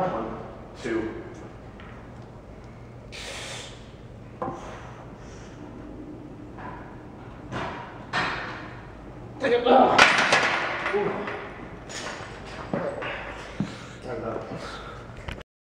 armor to Take it back. And, uh,